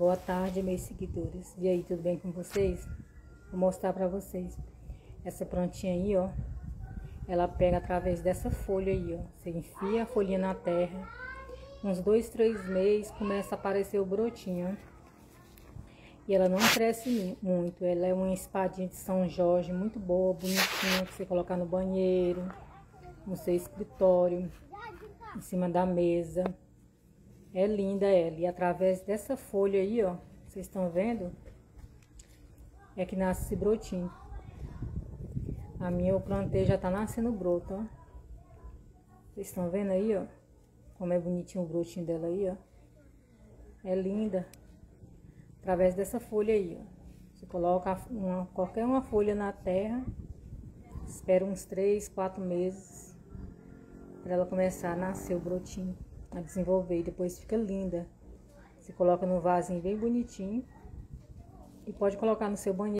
Boa tarde, meus seguidores. E aí, tudo bem com vocês? Vou mostrar pra vocês. Essa plantinha aí, ó. Ela pega através dessa folha aí, ó. Você enfia a folhinha na terra. Uns dois, três meses começa a aparecer o brotinho, ó. E ela não cresce muito. Ela é uma espadinha de São Jorge, muito boa, bonitinha, que você colocar no banheiro, no seu escritório, em cima da mesa. É linda ela. E através dessa folha aí, ó, vocês estão vendo? É que nasce esse brotinho. A minha eu plantei, já tá nascendo broto, ó. Vocês estão vendo aí, ó? Como é bonitinho o brotinho dela aí, ó. É linda. Através dessa folha aí, ó. Você coloca uma, qualquer uma folha na terra. Espera uns 3, 4 meses. para ela começar a nascer o brotinho a desenvolver e depois fica linda. Você coloca no vasinho bem bonitinho e pode colocar no seu banheiro.